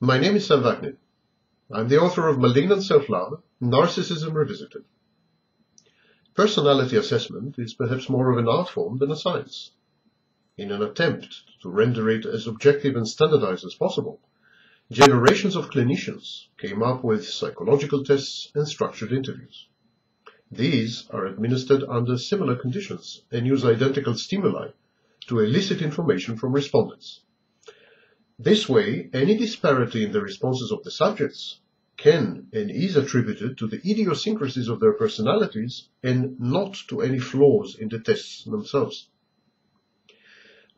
My name is Sam Vaknin. I'm the author of Malignant Self-Love, Narcissism Revisited. Personality assessment is perhaps more of an art form than a science. In an attempt to render it as objective and standardized as possible, generations of clinicians came up with psychological tests and structured interviews. These are administered under similar conditions and use identical stimuli to elicit information from respondents. This way, any disparity in the responses of the subjects can and is attributed to the idiosyncrasies of their personalities and not to any flaws in the tests themselves.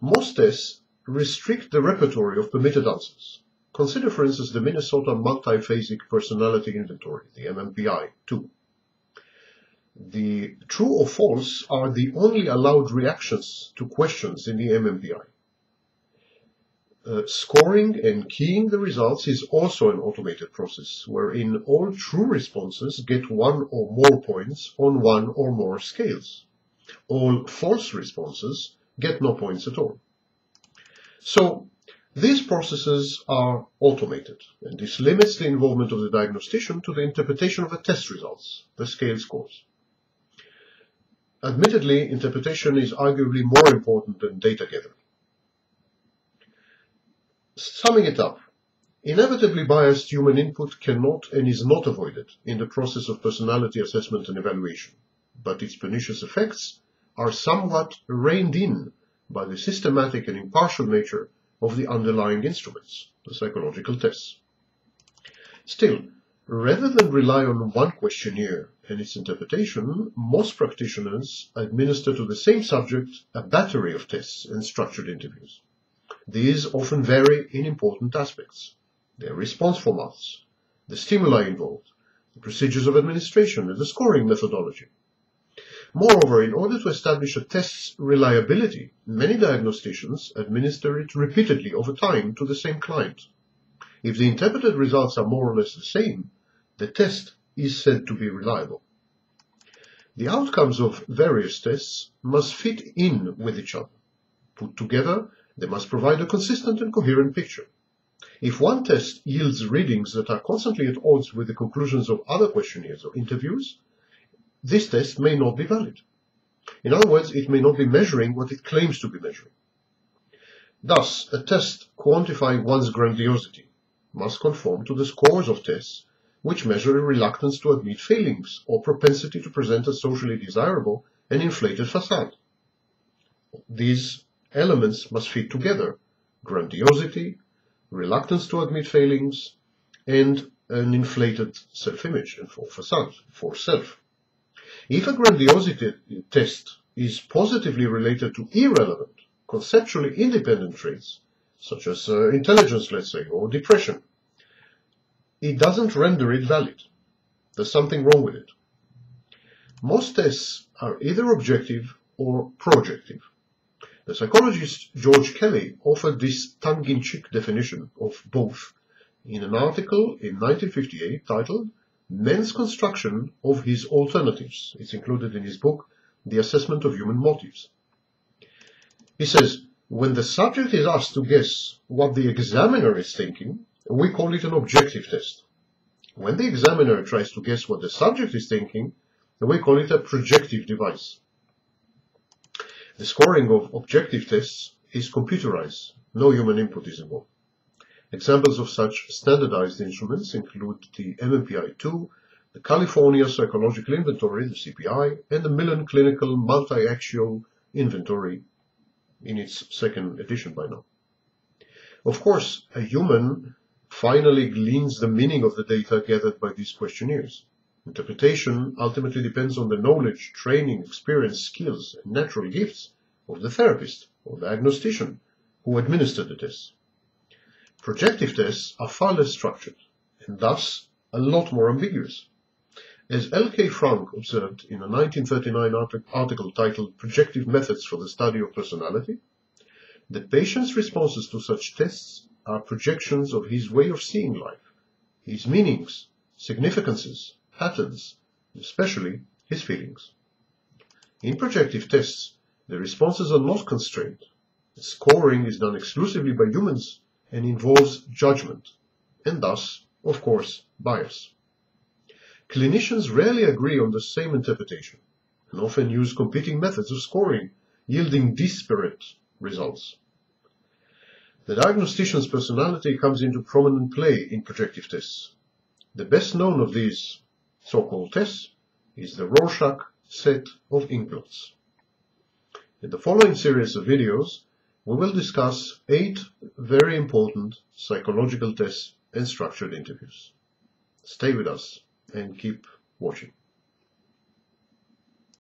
Most tests restrict the repertoire of permitted answers. Consider, for instance, the Minnesota Multiphasic Personality Inventory, the MMPI-2. The true or false are the only allowed reactions to questions in the MMPI. Uh, scoring and keying the results is also an automated process, wherein all true responses get one or more points on one or more scales. All false responses get no points at all. So, these processes are automated, and this limits the involvement of the diagnostician to the interpretation of the test results, the scale scores. Admittedly, interpretation is arguably more important than data gathering. Summing it up, inevitably biased human input cannot and is not avoided in the process of personality assessment and evaluation, but its pernicious effects are somewhat reined in by the systematic and impartial nature of the underlying instruments, the psychological tests. Still, rather than rely on one questionnaire and its interpretation, most practitioners administer to the same subject a battery of tests and structured interviews. These often vary in important aspects. Their response formats, the stimuli involved, the procedures of administration, and the scoring methodology. Moreover, in order to establish a test's reliability, many diagnosticians administer it repeatedly over time to the same client. If the interpreted results are more or less the same, the test is said to be reliable. The outcomes of various tests must fit in with each other. Put together, they must provide a consistent and coherent picture. If one test yields readings that are constantly at odds with the conclusions of other questionnaires or interviews, this test may not be valid. In other words, it may not be measuring what it claims to be measuring. Thus, a test quantifying one's grandiosity must conform to the scores of tests which measure a reluctance to admit failings or propensity to present a socially desirable and inflated facade. These elements must fit together grandiosity, reluctance to admit failings, and an inflated self-image and for facade, for self. If a grandiosity test is positively related to irrelevant, conceptually independent traits, such as uh, intelligence, let's say, or depression, it doesn't render it valid. There's something wrong with it. Most tests are either objective or projective. The psychologist George Kelly offered this tongue-in-cheek definition of both in an article in 1958 titled Man's Construction of His Alternatives. It's included in his book, The Assessment of Human Motives. He says, when the subject is asked to guess what the examiner is thinking, we call it an objective test. When the examiner tries to guess what the subject is thinking, we call it a projective device. The scoring of objective tests is computerized. No human input is involved. Examples of such standardized instruments include the MMPI-2, the California Psychological Inventory, the CPI, and the Millon Clinical Multi-Axial Inventory in its second edition by now. Of course, a human finally gleans the meaning of the data gathered by these questionnaires. Interpretation ultimately depends on the knowledge, training, experience, skills, and natural gifts of the therapist or diagnostician who administered the test. Projective tests are far less structured and thus a lot more ambiguous. As L.K. Frank observed in a 1939 article titled Projective Methods for the Study of Personality, the patient's responses to such tests are projections of his way of seeing life, his meanings, significances, patterns, especially his feelings. In projective tests, the responses are not constrained. The scoring is done exclusively by humans and involves judgment. and thus, of course, bias. Clinicians rarely agree on the same interpretation and often use competing methods of scoring, yielding disparate results. The diagnostician's personality comes into prominent play in projective tests. The best known of these so-called tests is the Rorschach set of inkblots. In the following series of videos, we will discuss eight very important psychological tests and structured interviews. Stay with us and keep watching.